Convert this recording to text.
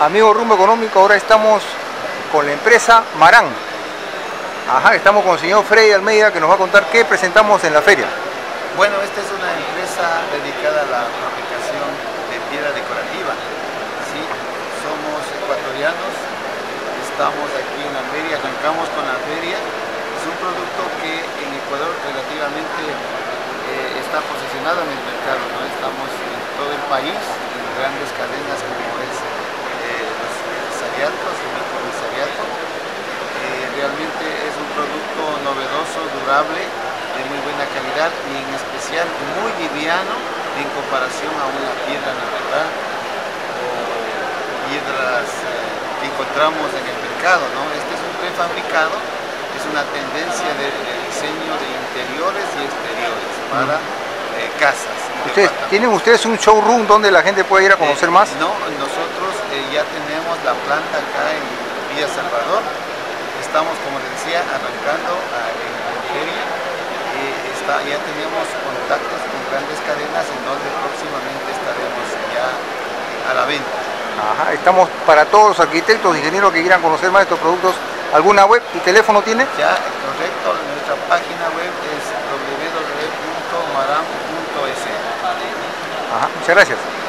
Amigo Rumbo Económico, ahora estamos con la empresa Marán. Ajá, estamos con el señor Freddy Almeida que nos va a contar qué presentamos en la feria. Bueno, esta es una empresa dedicada a la fabricación de piedra decorativa. ¿sí? Somos ecuatorianos, estamos aquí en la feria, arrancamos con la feria. Es un producto que en Ecuador relativamente eh, está posicionado en el mercado. ¿no? Estamos en todo el país, en grandes cadenas como es eh, realmente es un producto novedoso, durable, de muy buena calidad y en especial muy liviano en comparación a una piedra natural o piedras eh, que encontramos en el mercado. ¿no? Este es un prefabricado, es una tendencia de, diseño de interiores y exteriores para eh, casas. ¿Ustedes, ¿Tienen ustedes un showroom donde la gente puede ir a conocer más? No, nosotros ya tenemos la planta acá en Villa Salvador. Estamos, como les decía, arrancando está, ya tenemos contactos con grandes cadenas en donde próximamente estaremos ya a la venta. Ajá, estamos para todos los arquitectos, ingenieros que quieran conocer más de estos productos. ¿Alguna web y teléfono tiene? Ya, correcto. Nuestra página web es www.maram.es. Ajá, muchas gracias.